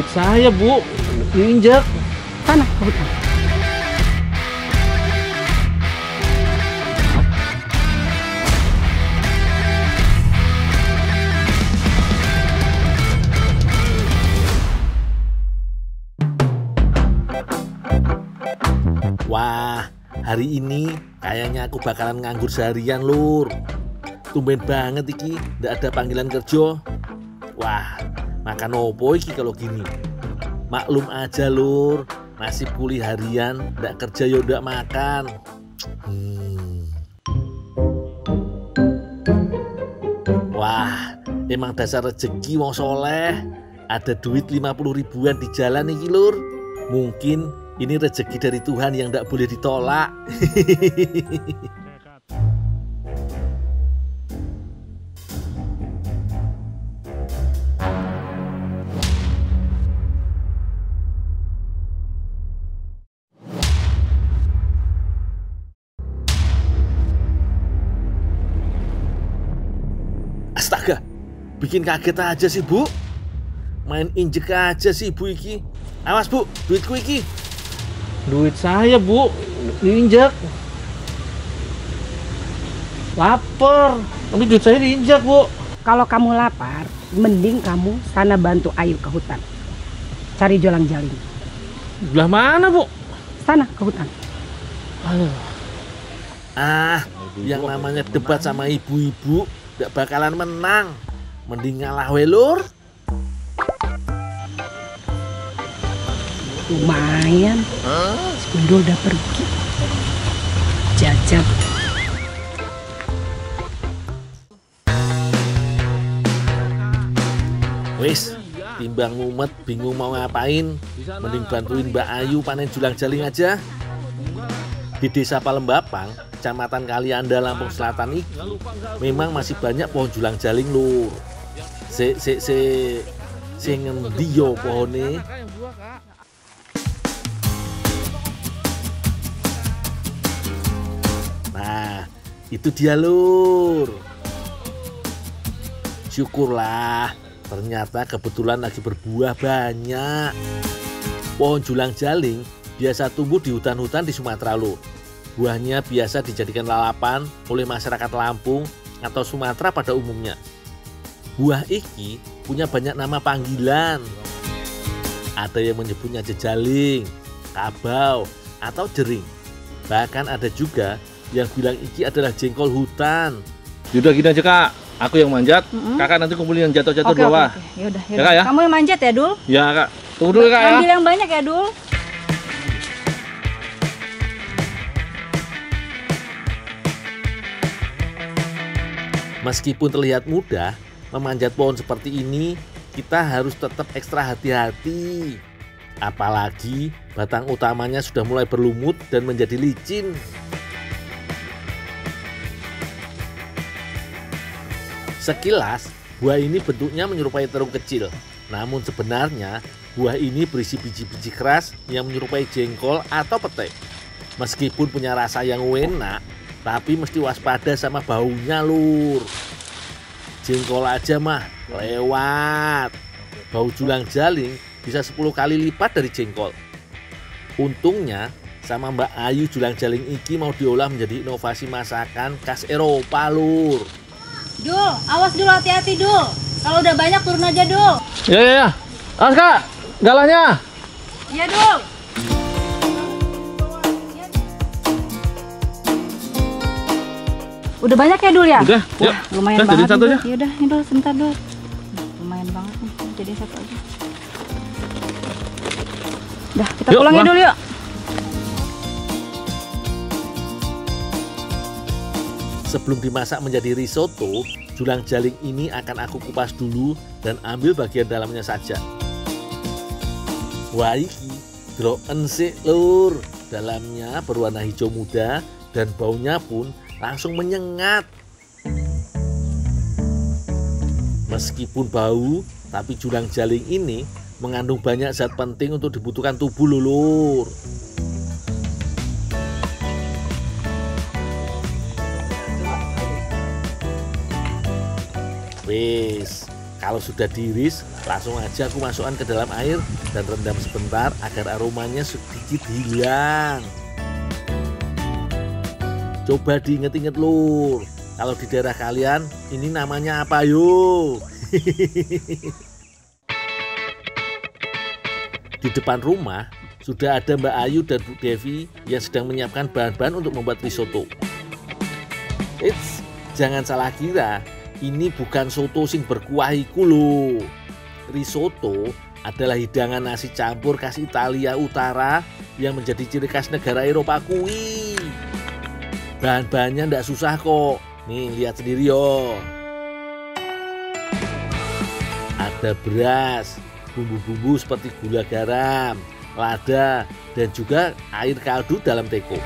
Duit saya, Bu. Diinjak. Ke hutan. Wah, hari ini kayaknya aku bakalan nganggur seharian, Lur. Tumben banget iki, ndak ada panggilan kerja. Wah, makan opo iki kalau gini? Maklum aja, Lur. Nasib kuli harian, ndak kerja yo ndak makan. Hmm. Wah, emang dasar rezeki wong soleh. Ada duit 50 ribuan di jalan nih, Lur. Mungkin ini rezeki dari Tuhan yang tidak boleh ditolak. Astaga, bikin kaget aja sih bu. Main injek aja sih bu iki. Awas bu, duitku iki. Duit saya, Bu. Diinjak. Lapar. Tapi duit saya diinjak, Bu. Kalau kamu lapar, mending kamu sana bantu Ayu ke hutan. Cari jolang jaling. Belah mana, Bu? Sana ke hutan. Aduh. Ah, yang namanya debat sama ibu-ibu tidak bakalan menang. Mending ngalah welur. Lumayan. Si Gundul udah pergi. Jajan. Wis, timbang ngumet bingung mau ngapain, mending bantuin Mbak Ayu panen julang jaling aja. Di desa Palembapang, kecamatan Kalianda, Lampung Selatan ini, memang masih banyak pohon julang jaling lur. Se ngendi yo pohone? Nah, itu dia lur. Syukurlah, ternyata kebetulan lagi berbuah banyak. Pohon julang jaling biasa tumbuh di hutan-hutan di Sumatera lur. Buahnya biasa dijadikan lalapan oleh masyarakat Lampung atau Sumatera pada umumnya. Buah iki punya banyak nama panggilan. Ada yang menyebutnya jejaling, kabau, atau jering. Bahkan ada juga yang bilang iki adalah jengkol hutan. Yaudah gini aja, Kak. Aku yang manjat. Mm-mm. Kakak nanti kumpulin yang jatuh-jatuh oke, bawah. oke. Yaudah, Ya, yaudah. Kak, ya? Kamu yang manjat ya, Dul? Ya, Kak. Tunggu dulu, Kak, ya. Ambil yang banyak ya, Dul. Meskipun terlihat mudah, memanjat pohon seperti ini kita harus tetap ekstra hati-hati. Apalagi batang utamanya sudah mulai berlumut dan menjadi licin. Sekilas, buah ini bentuknya menyerupai terung kecil. Namun sebenarnya, buah ini berisi biji-biji keras yang menyerupai jengkol atau petai. Meskipun punya rasa yang enak, tapi mesti waspada sama baunya lur. Jengkol aja mah lewat. Bau julang jaling bisa 10 kali lipat dari jengkol. Untungnya sama Mbak Ayu julang jaling iki mau diolah menjadi inovasi masakan khas Eropa lur. Dul, awas dulu hati-hati, Dul. Kalau udah banyak turun aja, Dul. Ya, ya, ya. Awas, Kak. Galahnya. Iya, Dul. Udah banyak ya, Dul ya? Udah, yuk. Wah, lumayan Udah, banget jadi satu. Dul. Yaudah, ini Dul, sebentar, Dul. Lumayan banget nih, jadi satu aja. Udah, kita Yuk, pulang ya. Dul, yuk. Sebelum dimasak menjadi risotto, julang jaling ini akan aku kupas dulu dan ambil bagian dalamnya saja. Wah iki, deloken sih lur. Dalamnya berwarna hijau muda dan baunya pun langsung menyengat. Meskipun bau, tapi julang jaling ini mengandung banyak zat penting untuk dibutuhkan tubuh loh, lur. Wis, Kalau sudah diiris, langsung aja aku masukkan ke dalam air dan rendam sebentar agar aromanya sedikit hilang. Coba diinget-inget lur, kalau di daerah kalian ini namanya apa yuk? di depan rumah sudah ada Mbak Ayu dan Bu Devi yang sedang menyiapkan bahan-bahan untuk membuat risotto. Eits, jangan salah kira, ini bukan soto sing berkuah iku lho. Risotto adalah hidangan nasi campur khas Italia Utara yang menjadi ciri khas negara Eropa kui. Bahan-bahannya ndak susah kok. Nih, lihat sendiri yo. Ada beras, bumbu-bumbu seperti gula garam, lada, dan juga air kaldu dalam teko.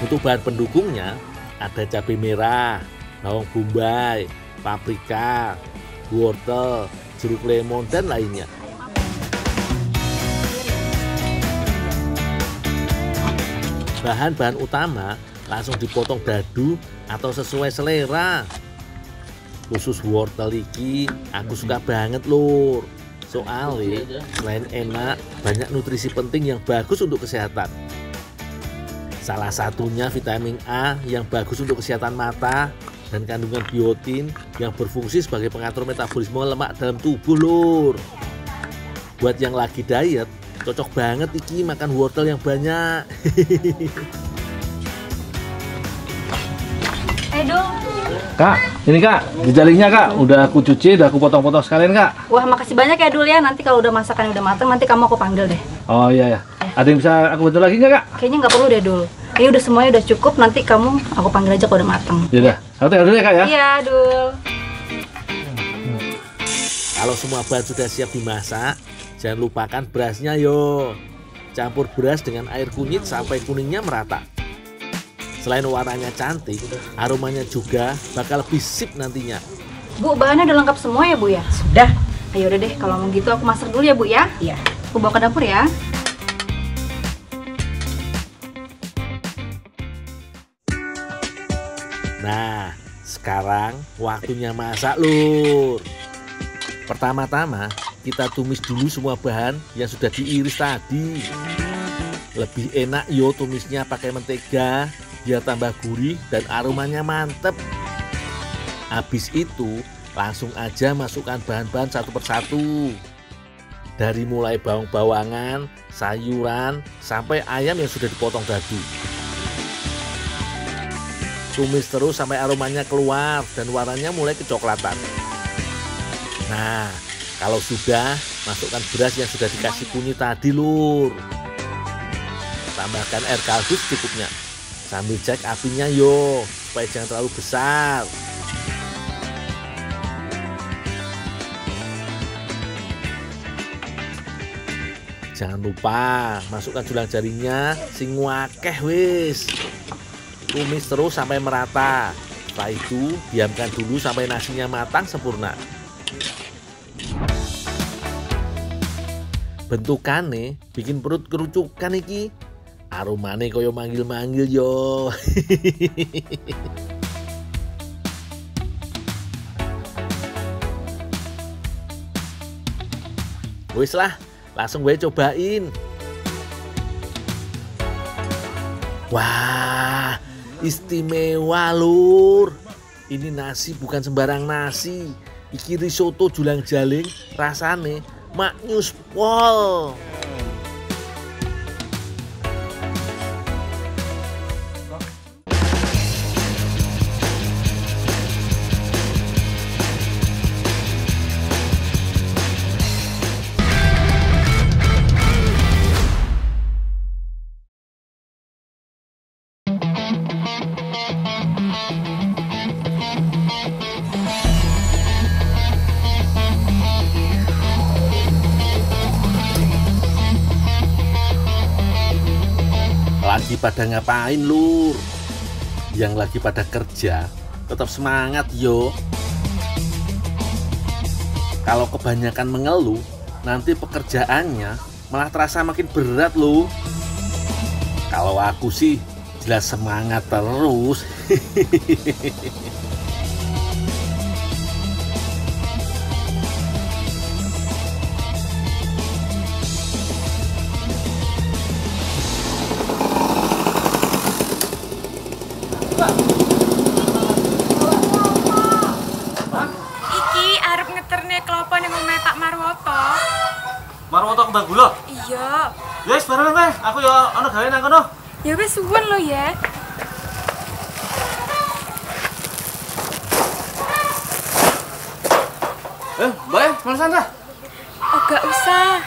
Untuk bahan pendukungnya ada cabai merah, bawang bombay, paprika, wortel, jeruk lemon, dan lainnya. Bahan-bahan utama langsung dipotong dadu atau sesuai selera. Khusus wortel iki aku suka banget lur. Soalnya selain enak, banyak nutrisi penting yang bagus untuk kesehatan. Salah satunya vitamin A yang bagus untuk kesehatan mata dan kandungan biotin yang berfungsi sebagai pengatur metabolisme lemak dalam tubuh lur. Buat yang lagi diet, cocok banget iki makan wortel yang banyak. Edo, Kak, ini kak, jejalingnya kak, udah aku cuci, udah aku potong-potong sekalian kak. wah makasih banyak ya Dul ya. Nanti kalau udah masakan udah matang, nanti kamu aku panggil deh. Oh iya ya. Ada yang bisa aku bantu lagi nggak kak? Kayaknya nggak perlu deh Dul. Ini udah semuanya udah cukup. Nanti kamu aku panggil aja kalau udah matang. Yaudah, aku tinggal dulu ya kak ya. Iya Dul. Kalau semua bahan sudah siap dimasak, jangan lupakan berasnya yo. Campur beras dengan air kunyit sampai kuningnya merata. Selain warnanya cantik, aromanya juga bakal lebih sip nantinya. Bu, bahannya udah lengkap semua ya Bu ya? Sudah. Ayo udah deh, kalau mau gitu aku masak dulu ya Bu ya. Iya. Aku bawa ke dapur ya. Nah, sekarang waktunya masak lur. Pertama-tama, kita tumis dulu semua bahan yang sudah diiris tadi. Lebih enak yo tumisnya pakai mentega, biar tambah gurih dan aromanya mantep. Habis itu, langsung aja masukkan bahan-bahan satu persatu. Dari mulai bawang-bawangan, sayuran, sampai ayam yang sudah dipotong dadu. Tumis terus sampai aromanya keluar dan warnanya mulai kecoklatan. Nah, kalau sudah, masukkan beras yang sudah dikasih kunyit tadi, lur. Tambahkan air kaldu secukupnya. Sambil cek apinya yo, supaya jangan terlalu besar. Jangan lupa masukkan julang jarinya sing wakeh wis. Tumis terus sampai merata. Setelah itu diamkan dulu sampai nasinya matang sempurna. Bentukannya bikin perut kerucukan iki. Aromane koyo manggil-manggil yo. Wis lah, langsung gue cobain. Wah, istimewa lur. Ini nasi bukan sembarang nasi. Iki risotto julang jaling, rasane maknyus pol. Pada ngapain lur? Yang lagi pada kerja, tetap semangat yo. Kalau kebanyakan mengeluh, nanti pekerjaannya malah terasa makin berat loh. Kalau aku sih jelas semangat terus. gawe nang kono. Ya wis suwun lo ya. Eh, Mbak, malesan ta? Oh gak usah.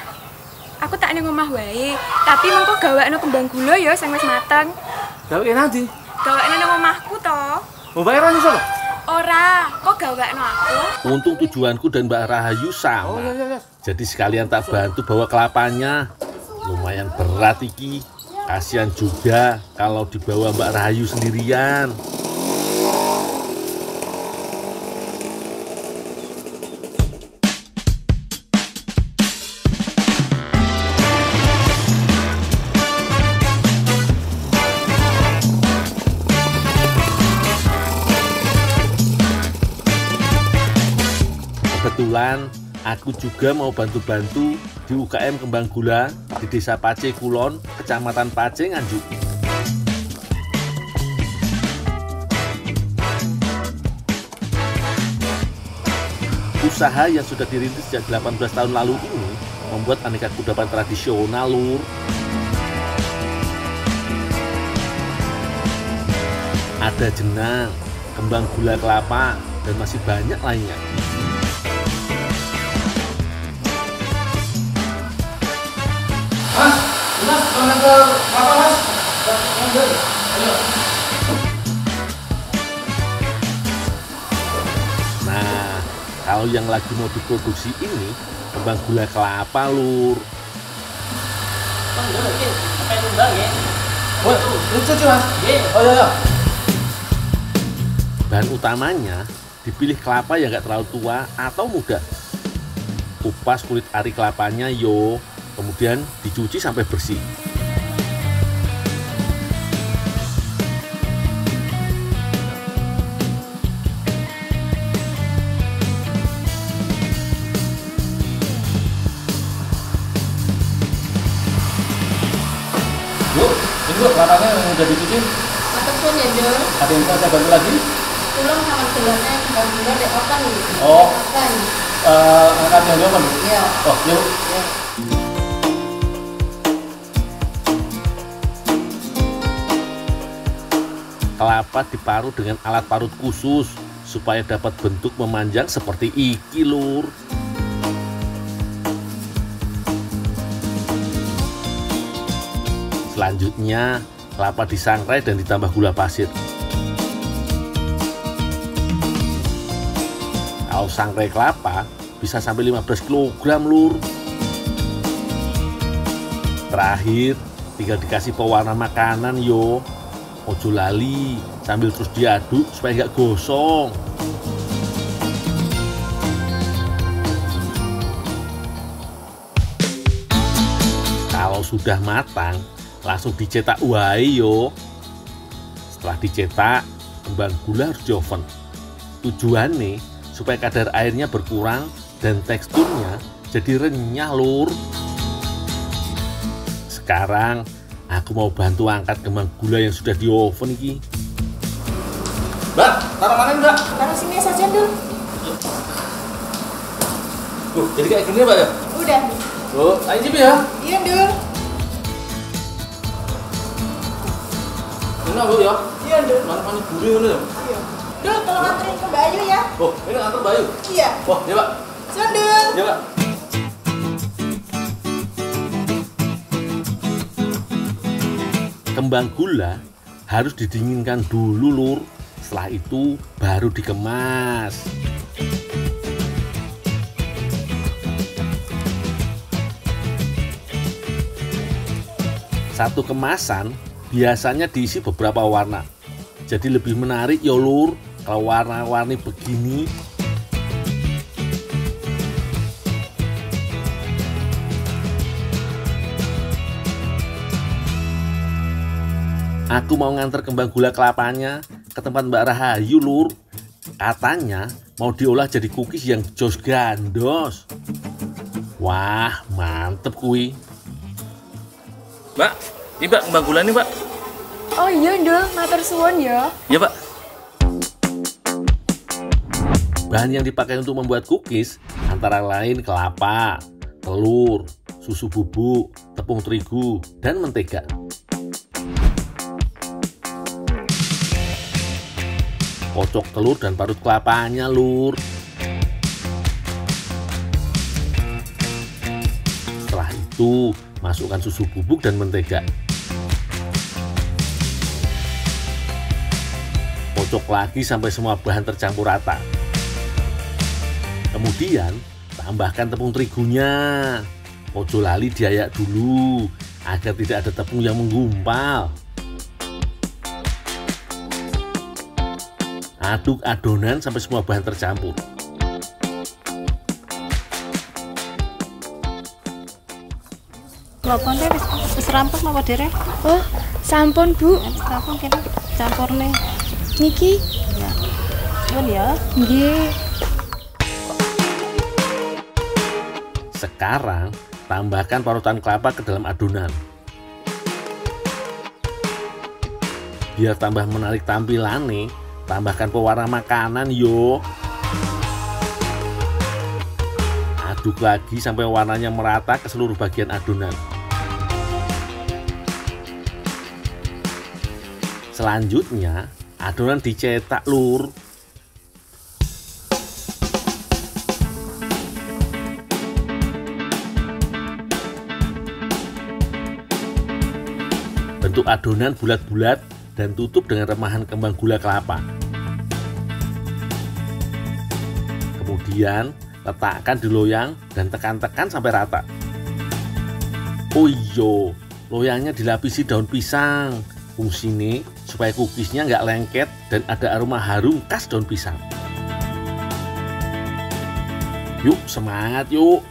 Aku tak ning omah wae. Tapi mengko gawekno kembang gula ya sing wis mateng. Gawe nanti. Gawekno ning omahku to. Mau bayar ora iso lho? Ora, kok gawekno aku? Untung tujuanku dan Mbak Rahayu sama. Oh iya iya iya. Jadi sekalian tak bantu bawa kelapanya. Lumayan berat iki. Kasihan juga kalau dibawa Mbak Rahayu sendirian. Kebetulan aku juga mau bantu-bantu di UKM Kembang Gula di Desa Pace Kulon, Kecamatan Pace Nganjuk. Usaha yang sudah dirintis sejak 18 tahun lalu ini membuat aneka kudapan tradisional, lur. Ada jenang, kembang gula kelapa, dan masih banyak lainnya. Mas, mana ke apa, Mas? Nah, kalau yang lagi mau diproduksi ini kembang gula kelapa, lur. Oh, lucu sih, Mas. Oh iya iya. Bahan utamanya dipilih kelapa yang nggak terlalu tua atau muda. Kupas kulit ari kelapanya yo, kemudian dicuci sampai bersih. Ada yang bisa saya bantu lagi? pulang sama gelarnya dek okan gitu. Oh. Eh, angkat yang jauh, Bu. Iya. Oh, yuk. Ya. Kelapa diparut dengan alat parut khusus supaya dapat bentuk memanjang seperti iki, lur. Selanjutnya, kelapa disangrai dan ditambah gula pasir. Kalau sangrai kelapa bisa sampai 15 kg, lur. Terakhir, tinggal dikasih pewarna makanan yo. Ojo lali sambil terus diaduk supaya nggak gosong. Kalau sudah matang, langsung dicetak wae yo. Setelah dicetak, kembang gula harus oven. Tujuannya supaya kadar airnya berkurang dan teksturnya jadi renyah lur. Sekarang aku mau bantu angkat kembang gula yang sudah di oven iki. Mbak, taruh mana, Mbak? Taruh sini saja dulu. Tuh, jadi kayak gini, Mbak ya? Udah. Oh, ayo cipi ya. Iya dul. Ini Bu ya. Iya dul. Mana mana gurih ini ya? Dul, tolong anterin ke Mbak Ayu ya. Oh, ini antar Bayu. Iya. Wah, ya, Pak. Sun dul. Ya, Pak. Kembang gula harus didinginkan dulu lur. Setelah itu baru dikemas. Satu kemasan biasanya diisi beberapa warna. Jadi lebih menarik ya lur kalau warna-warni begini. Aku mau nganter kembang gula kelapanya ke tempat Mbak Rahayu lur. Katanya mau diolah jadi cookies yang jos gandos. Wah, mantep kui. Mbak, ini Mbak kembang gula nih, Mbak. Oh iya dul, matur suwun ya. Ya, Pak. Bahan yang dipakai untuk membuat cookies antara lain kelapa, telur, susu bubuk, tepung terigu, dan mentega. Kocok telur dan parut kelapanya, lur. Setelah itu, masukkan susu bubuk dan mentega. Kocok lagi sampai semua bahan tercampur rata. Kemudian, tambahkan tepung terigunya. Ojo lali diayak dulu agar tidak ada tepung yang menggumpal. Aduk adonan sampai semua bahan tercampur. Lopon deh wis rampung derek? Oh, sampun Bu. Wis rampung kene campurne. Niki. Pun ya. Nggih. Sekarang, tambahkan parutan kelapa ke dalam adonan. Biar tambah menarik tampilan nih, tambahkan pewarna makanan yo. Aduk lagi sampai warnanya merata ke seluruh bagian adonan. Selanjutnya, adonan dicetak lur. Bentuk adonan bulat-bulat dan tutup dengan remahan kembang gula kelapa. Kemudian letakkan di loyang dan tekan-tekan sampai rata. Oh iya, loyangnya dilapisi daun pisang. Fungsi ini supaya cookiesnya nggak lengket dan ada aroma harum khas daun pisang. Yuk semangat yuk.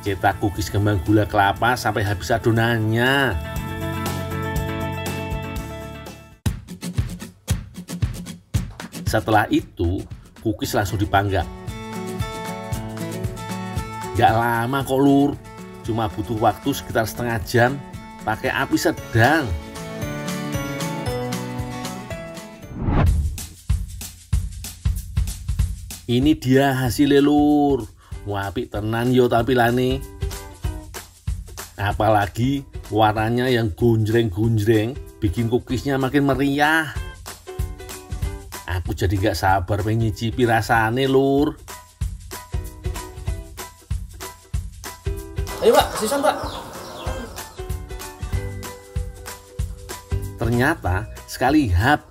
Cetak cookies kembang gula kelapa sampai habis adonannya. Setelah itu, cookies langsung dipanggang. Gak lama kok lur, cuma butuh waktu sekitar setengah jam pakai api sedang. Ini dia hasilnya lur. Wapi tenan yo tampilane. Apalagi warnanya yang gonjreng-gonjreng bikin cookiesnya makin meriah. Aku jadi gak sabar pengen nyicipi rasane lur. Ayo pak, sisan pak. Ternyata sekali hap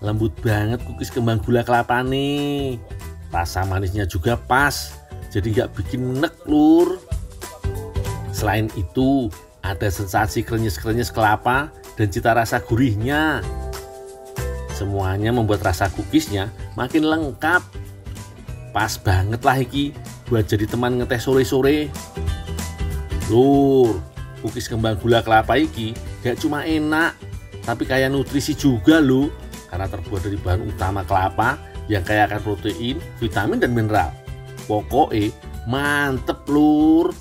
lembut banget cookies kembang gula kelapa nih. Rasa manisnya juga pas, jadi nggak bikin nek lur. Selain itu, ada sensasi krenyes-krenyes kelapa dan cita rasa gurihnya. Semuanya membuat rasa cookiesnya makin lengkap. Pas banget lah iki buat jadi teman ngeteh sore-sore. Lur, cookies kembang gula kelapa iki gak cuma enak, tapi kaya nutrisi juga loh. Karena terbuat dari bahan utama kelapa yang kaya akan protein, vitamin, dan mineral. Pokoknya mantep lur.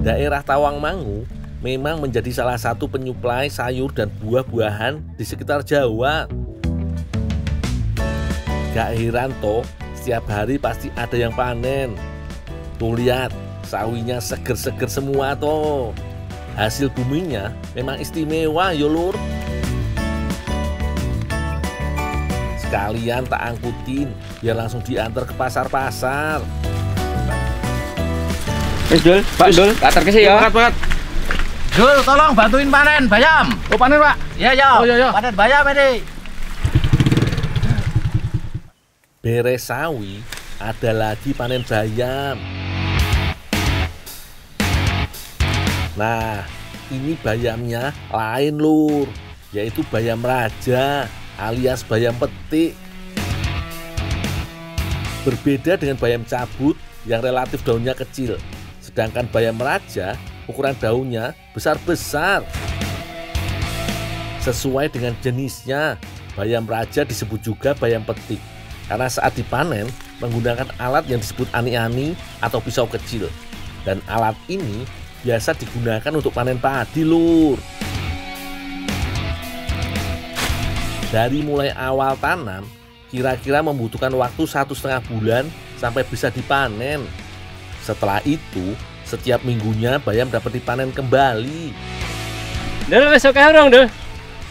Daerah Tawangmangu memang menjadi salah satu penyuplai sayur dan buah-buahan di sekitar Jawa. Gak heran toh, setiap hari pasti ada yang panen. Tuh lihat, sawinya seger-seger semua toh. Hasil buminya memang istimewa yo lur. Sekalian tak angkutin, biar langsung diantar ke pasar-pasar. Wis Dul, Pak Dul, tak terkesi ya. Banget banget. Dul, tolong bantuin panen bayam. Oh panen pak. Iya, ya. Oh, iya, iya. Panen bayam ini. Beres sawi, ada lagi panen bayam. Nah, ini bayamnya lain lur, yaitu bayam raja alias bayam petik. Berbeda dengan bayam cabut yang relatif daunnya kecil, sedangkan bayam raja ukuran daunnya besar-besar. Sesuai dengan jenisnya, bayam raja disebut juga bayam petik. Karena saat dipanen, menggunakan alat yang disebut ani-ani atau pisau kecil. Dan alat ini biasa digunakan untuk panen padi, Lur. Dari mulai awal tanam, kira-kira membutuhkan waktu satu setengah bulan sampai bisa dipanen. Setelah itu, setiap minggunya bayam dapat dipanen kembali. Dul, besok orang, Dul.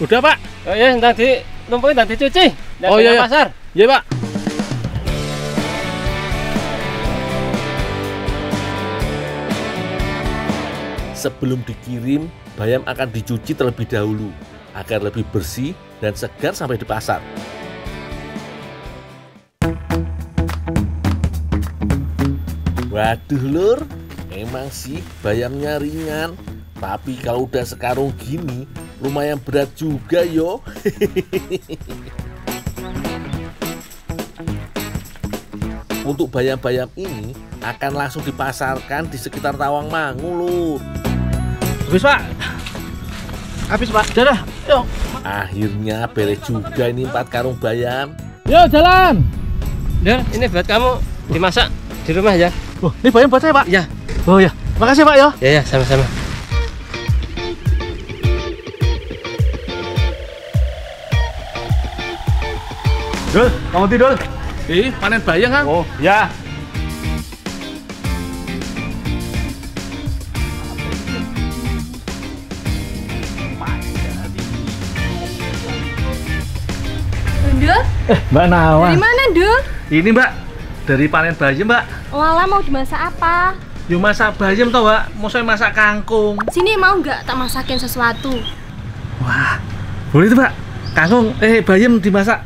Udah, Pak. Oh ya, nanti numpukin nanti cuci. Dan Oh, iya, iya. pasar. Ya, Pak. Sebelum dikirim, bayam akan dicuci terlebih dahulu agar lebih bersih dan segar sampai di pasar. Waduh lur, emang sih bayamnya ringan, tapi kalau udah sekarung gini lumayan berat juga yo. Untuk bayam-bayam ini akan langsung dipasarkan di sekitar Tawangmangu lur. Habis pak. Habis pak. Dadah. Yuk. Akhirnya beres juga ini empat karung bayam. Yuk jalan. Dul, ini buat kamu dimasak di rumah ya. Oh, ini bayam buat saya pak. Ya, Oh ya. Makasih pak ya. ya, ya, sama-sama. Dul, kamu tidur. Eh, panen bayam kan? Oh ya. Dul, Mbak Nawa. dari mana Dul? Ini mbak dari panen bayam mbak. Lala mau dimasak apa? Yuk masak bayam tau mbak. Mau saya masak kangkung. Sini mau nggak tak masakin sesuatu? Wah, boleh tuh mbak. Kangkung, eh bayam dimasak.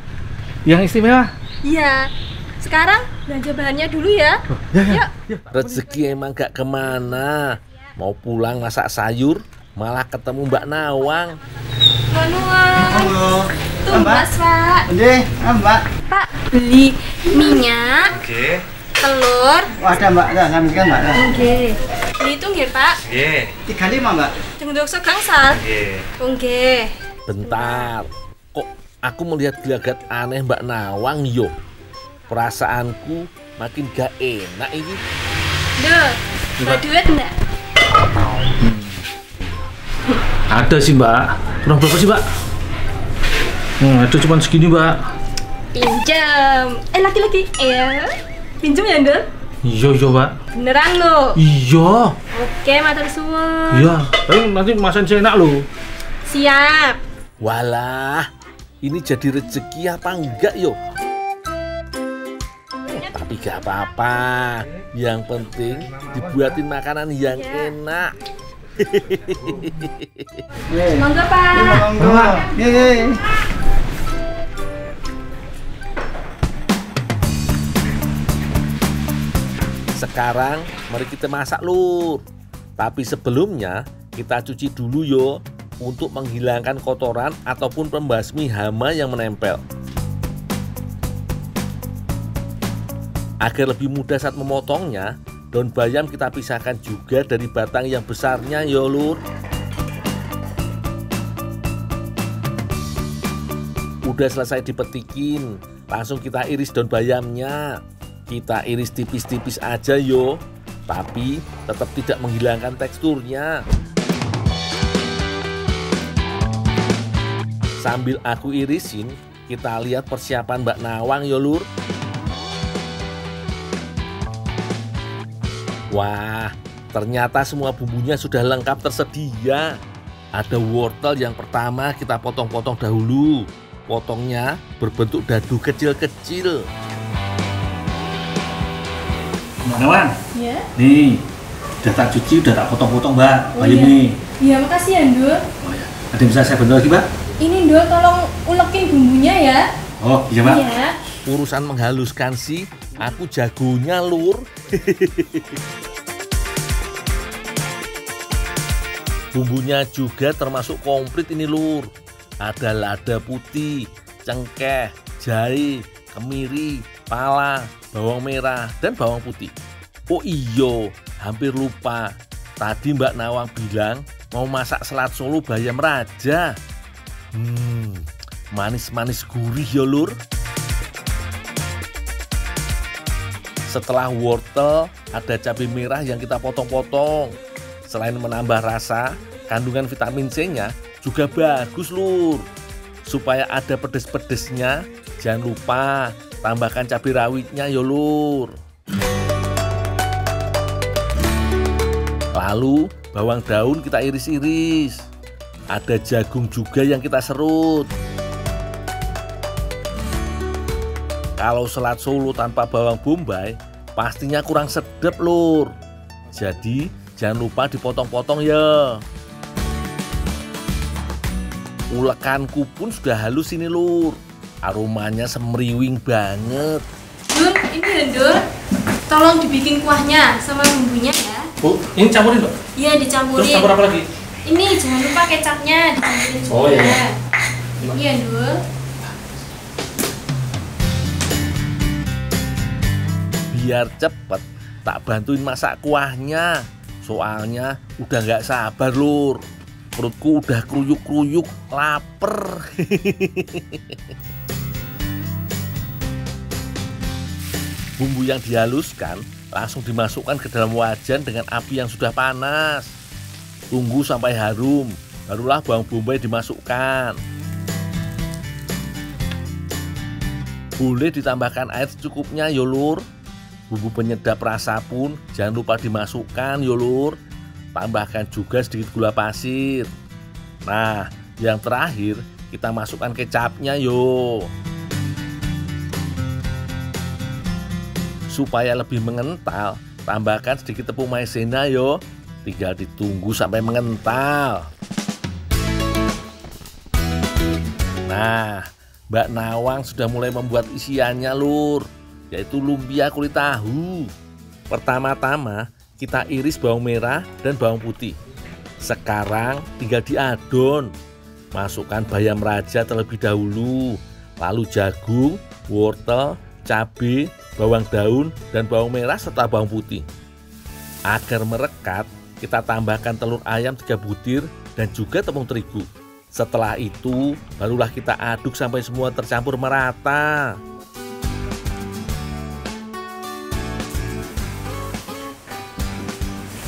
Yang istimewa. Iya. Sekarang belanja bahannya dulu ya. Oh, ya ya. Yuk. Rezeki emang gak ke mana. Mau pulang masak sayur, malah ketemu Mbak Nawang. Manuang. Tumbas, Pak. Nggih, Mbak. Pak, beli minyak, Oke. telur. Wadah Mbak, dah ngambilkan Mbak. Oke. Dihitung ya, Pak. Nggih. 35 Mbak. Tunggu segangsal. Nggih. Oke. Bentar, kok aku melihat gelagat aneh Mbak Nawang yo. Perasaanku makin gak enak ini. Dul, mau duit enggak? Ada sih mbak. Kurang berapa sih mbak? Hmm, ada cuma segini mbak. Pinjam. Eh, laki-laki. Iya. Pinjam ya, Dul? Iya iya mbak. Beneran lo. Iya. Oke, matur suwun. Iya. Tapi nanti masain saya enak loh. Siap. Walah, ini jadi rezeki apa enggak yo? Tapi gak apa-apa. Yang penting dibuatin makanan yang enak. Monggo, Pak. Monggo. Sekarang mari kita masak lur. Tapi sebelumnya kita cuci dulu yo untuk menghilangkan kotoran ataupun pembasmi hama yang menempel. Agar lebih mudah saat memotongnya, daun bayam kita pisahkan juga dari batang yang besarnya yo lur. Udah selesai dipetikin, langsung kita iris daun bayamnya. Kita iris tipis-tipis aja yo, tapi tetap tidak menghilangkan teksturnya. Sambil aku irisin, kita lihat persiapan Mbak Nawang yo lur. Wah, ternyata semua bumbunya sudah lengkap tersedia. Ada wortel yang pertama kita potong-potong dahulu. Potongnya berbentuk dadu kecil-kecil. Mbak Nawan. Ya. Nih, udah tak cuci, udah tak potong-potong mbak. Oh, Bayam iya. nih. Iya, makasih ya, Dul. Oh ya. Ada yang bisa saya bantu lagi mbak? Ini Dul tolong ulekin bumbunya ya. Oh iya mbak. Iya. Urusan menghaluskan sih, aku jagonya lur. Bumbunya juga termasuk komplit ini lur. Ada lada putih, cengkeh, jahe, kemiri, pala, bawang merah, dan bawang putih. Oh iyo, hampir lupa. Tadi Mbak Nawang bilang mau masak selat solo bayam raja. Hmm, manis-manis gurih ya lur. Setelah wortel, ada cabai merah yang kita potong-potong. Selain menambah rasa, kandungan vitamin C-nya juga bagus lur. Supaya ada pedes-pedesnya, jangan lupa tambahkan cabai rawitnya yo lur. Lalu bawang daun kita iris-iris. Ada jagung juga yang kita serut. Kalau selat Solo tanpa bawang bombay, pastinya kurang sedap lur. Jadi jangan lupa dipotong-potong ya. Ulekanku pun sudah halus ini lur. Aromanya semeriwing banget. Dul, ini ya Dul. Tolong dibikin kuahnya sama bumbunya ya. Bu, ini campurin Mbak. Iya Terus dicampurin. campur apa lagi? Ini jangan lupa kecapnya dicampurin juga. Oh, iya. Iya Dul. Biar cepet, tak bantuin masak kuahnya. Soalnya udah nggak sabar lur. Perutku udah kruyuk-kruyuk, lapar. Bumbu yang dihaluskan langsung dimasukkan ke dalam wajan dengan api yang sudah panas. Tunggu sampai harum, barulah bawang bombay dimasukkan. Boleh ditambahkan air secukupnya yo lur. Bumbu penyedap rasa pun jangan lupa dimasukkan yo lur. Tambahkan juga sedikit gula pasir. Nah, yang terakhir kita masukkan kecapnya yo. Supaya lebih mengental, tambahkan sedikit tepung maizena yo. Tinggal ditunggu sampai mengental. Nah, Mbak Nawang sudah mulai membuat isiannya lur, yaitu lumpia kulit tahu. Pertama-tama kita iris bawang merah dan bawang putih. Sekarang tinggal diadon. Masukkan bayam raja terlebih dahulu, lalu jagung, wortel, cabai, bawang daun, dan bawang merah serta bawang putih. Agar merekat, kita tambahkan telur ayam 3 butir dan juga tepung terigu. Setelah itu, barulah kita aduk sampai semua tercampur merata.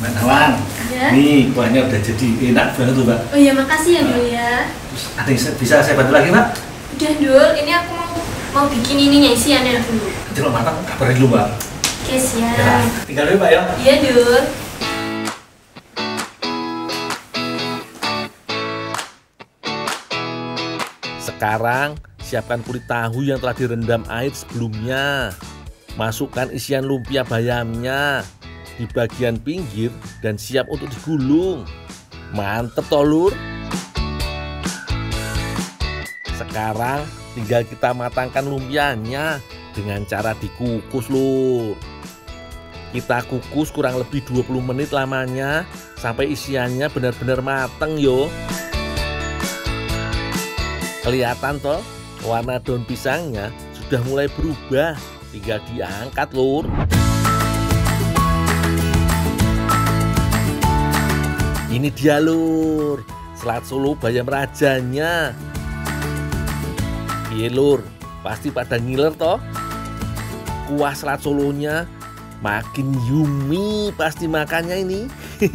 Mbak Nawang, Ya. nih kuahnya udah jadi enak banget tuh Mbak. Oh iya makasih ya Dul ya. Terus ada yang bisa saya bantu lagi Mbak? Udah Dul, ini aku mau mau bikin ininya isiannya dulu. Nanti kalau matang kabarin dulu Mbak. Oke siap. Ya, tinggal dulu Mbak ya. Iya Dul. Sekarang, siapkan kulit tahu yang telah direndam air sebelumnya. Masukkan isian lumpia bayamnya di bagian pinggir dan siap untuk digulung. Mantep toh. Sekarang tinggal kita matangkan lumpianya dengan cara dikukus lur. Kita kukus kurang lebih 20 menit lamanya sampai isiannya benar-benar mateng yo. Kelihatan toh warna daun pisangnya sudah mulai berubah, tinggal diangkat lur. Ini dia lur, selat Solo bayam rajanya. Iya lur, pasti pada ngiler toh. Kuah selat Solonya makin yummy pasti makannya ini.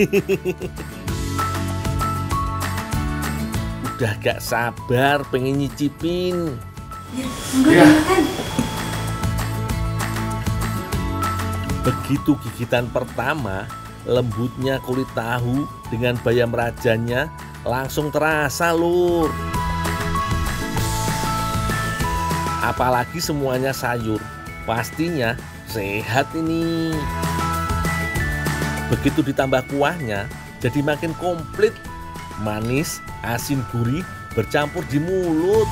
Udah gak sabar pengen nyicipin. Enggak makan. Begitu gigitan pertama, lembutnya kulit tahu dengan bayam rajanya langsung terasa lur. Apalagi semuanya sayur, pastinya sehat ini. Begitu ditambah kuahnya, jadi makin komplit. Manis, asin, gurih bercampur di mulut.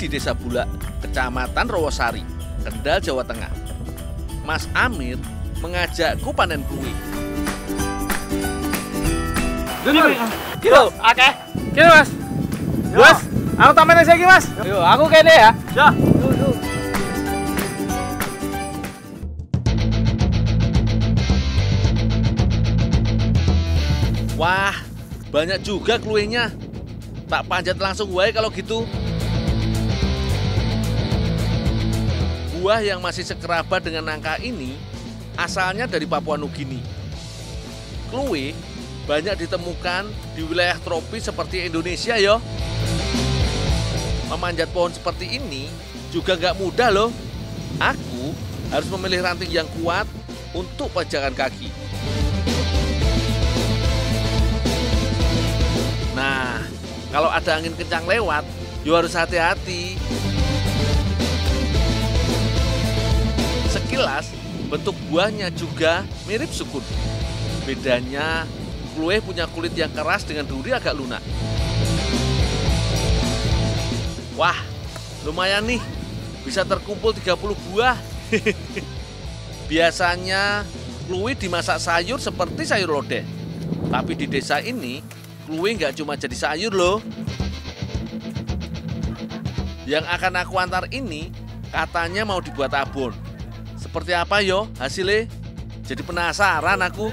Di Desa Bulak, Kecamatan Rawasari, Kendal, Jawa Tengah. Mas Amir mengajakku panen kue. Gitu, oke. Kene Mas. Mas, aku tamene saiki Mas. Yo, aku kene ya. Ya. Wah, banyak juga kluenya. Tak panjat langsung wae kalau gitu. Buah yang masih sekerabat dengan nangka ini asalnya dari Papua Nugini. Klue banyak ditemukan di wilayah tropis seperti Indonesia yo. Memanjat pohon seperti ini juga nggak mudah loh. Aku harus memilih ranting yang kuat untuk pajangan kaki. Nah, kalau ada angin kencang lewat, yo harus hati-hati. Sekilas, bentuk buahnya juga mirip sukun. Bedanya, klue punya kulit yang keras dengan duri agak lunak. Wah, lumayan nih. Bisa terkumpul 30 buah. Biasanya, klue dimasak sayur seperti sayur lodeh. Tapi di desa ini, klue nggak cuma jadi sayur loh. Yang akan aku antar ini katanya mau dibuat abon. Seperti apa yo hasilnya? Jadi penasaran aku.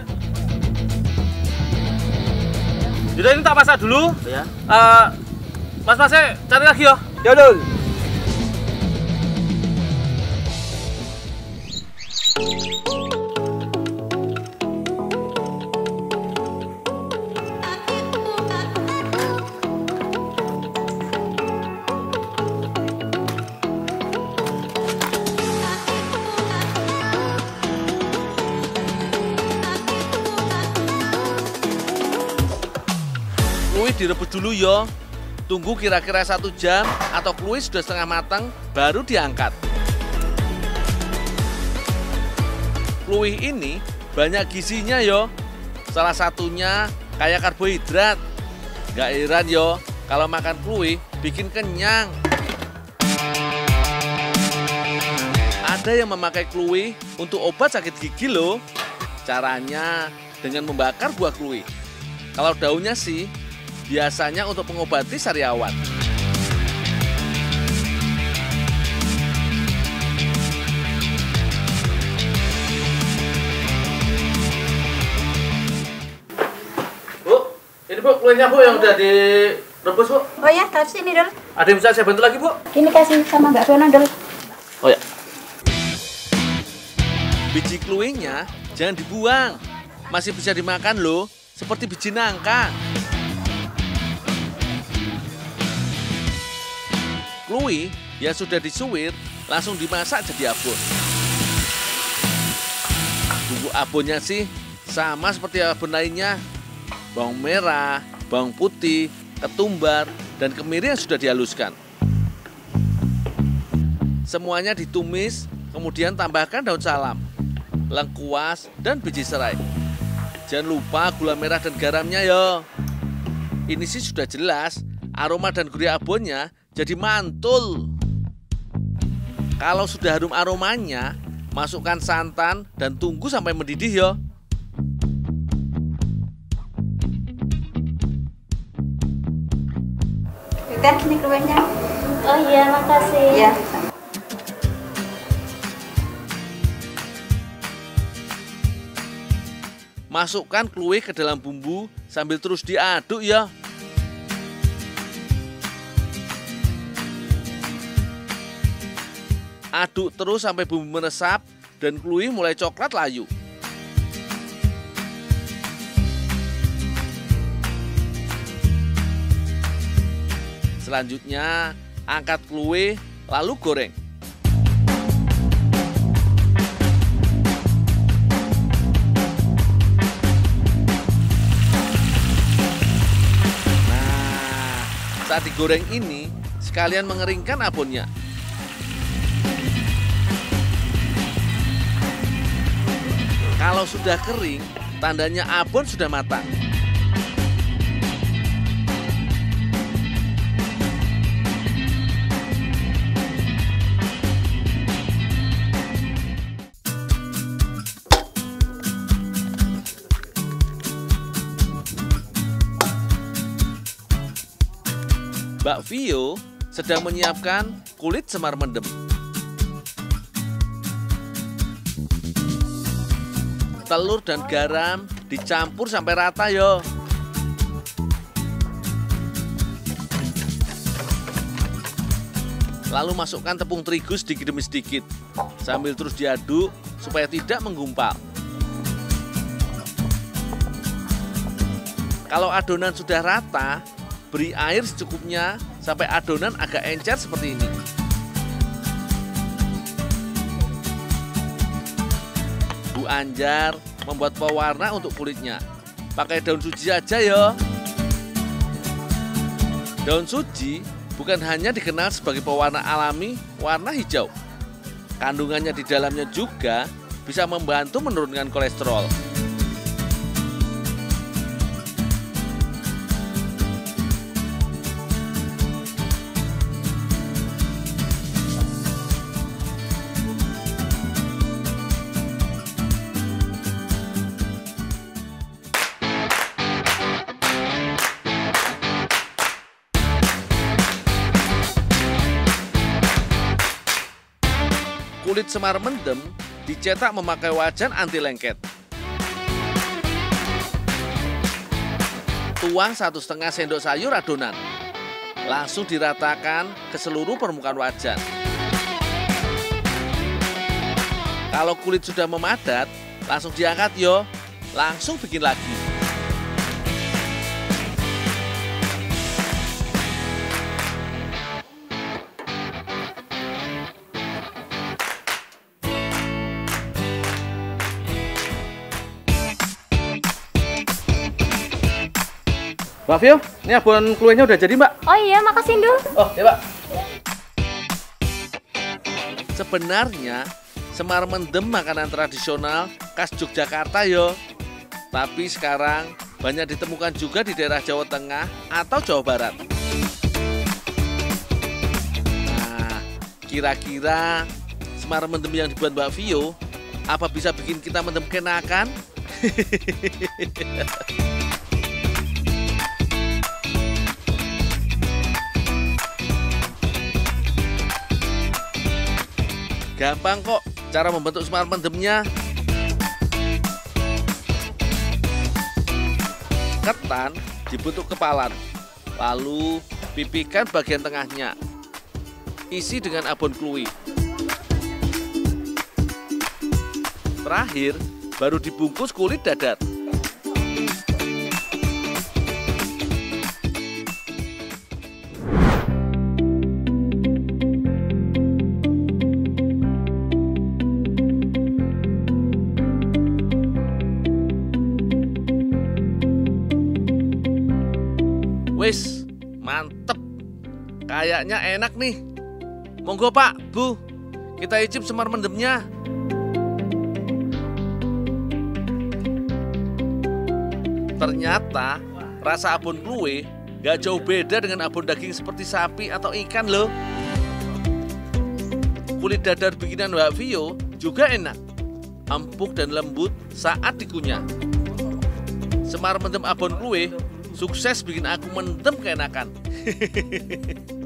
Yaudah ini tak masak dulu. Ya. Eh, mas Masnya cari lagi yo. Ya dul. Kluih direbus dulu yo. Tunggu kira-kira satu jam atau kluih sudah setengah matang baru diangkat. Kluih ini banyak gizinya yo. Salah satunya kayak karbohidrat. Gak heran yo kalau makan kluih bikin kenyang. Ada yang memakai kluih untuk obat sakit gigi loh. Caranya dengan membakar buah kluih. Kalau daunnya sih biasanya untuk mengobati sariawan. Bu, ini Bu, kuenya Bu yang udah direbus Bu. Oh ya, taruh sini dulu. Ada yang bisa saya bantu lagi Bu? Ini kasih sama Mbak Fiona dulu. Oh ya. Biji kluinya jangan dibuang. Masih bisa dimakan loh, seperti biji nangka. Klui yang sudah disuwir langsung dimasak jadi abon. Bumbu abonnya sih sama seperti abon lainnya. Bawang merah, bawang putih, ketumbar, dan kemiri yang sudah dihaluskan. Semuanya ditumis, kemudian tambahkan daun salam, lengkuas, dan biji serai. Jangan lupa gula merah dan garamnya yo. Ini sih sudah jelas, aroma dan gurih abonnya jadi mantul. Kalau sudah harum aromanya, masukkan santan dan tunggu sampai mendidih yo. Teh, ini keluarnya. Oh iya, makasih. Ya. Masukkan kluih ke dalam bumbu sambil terus diaduk ya. Aduk terus sampai bumbu meresap dan kluih mulai coklat layu. Selanjutnya, angkat kluih lalu goreng. Nah, saat digoreng ini, sekalian mengeringkan abonnya. Kalau sudah kering, tandanya abon sudah matang. Mbak Vio sedang menyiapkan kulit semar mendem. Telur dan garam dicampur sampai rata yo. Lalu masukkan tepung terigu sedikit demi sedikit sambil terus diaduk supaya tidak menggumpal. Kalau adonan sudah rata, beri air secukupnya sampai adonan agak encer seperti ini. Anjar membuat pewarna untuk kulitnya. Pakai daun suji aja ya. Daun suji bukan hanya dikenal sebagai pewarna alami warna hijau. Kandungannya di dalamnya juga bisa membantu menurunkan kolesterol. Semar mendem dicetak memakai wajan anti lengket. Tuang satu setengah sendok sayur adonan. Langsung diratakan ke seluruh permukaan wajan. Kalau kulit sudah memadat, langsung diangkat yo. Langsung bikin lagi. Mbak Vio, ini abon kuenya udah jadi mbak. Oh iya, makasih Ndul. Oh, ya mbak. Sebenarnya, semar mendem makanan tradisional khas Yogyakarta yo. Tapi sekarang banyak ditemukan juga di daerah Jawa Tengah atau Jawa Barat. Nah, kira-kira semar mendem yang dibuat Mbak Vio, apa bisa bikin kita mendem kenakan? Gampang kok cara membentuk semar mendemnya. Ketan dibentuk kepalan, lalu pipikan bagian tengahnya. Isi dengan abon klui. Terakhir, baru dibungkus kulit dadar. Kayaknya enak nih. Monggo Pak, Bu, kita icip semar mendemnya. Ternyata rasa abon klue gak jauh beda dengan abon daging seperti sapi atau ikan loh. Kulit dadar bikinan Mbak Vio juga enak, empuk dan lembut saat dikunyah. Semar mendem abon klue sukses bikin aku mendem keenakan.